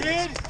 kid.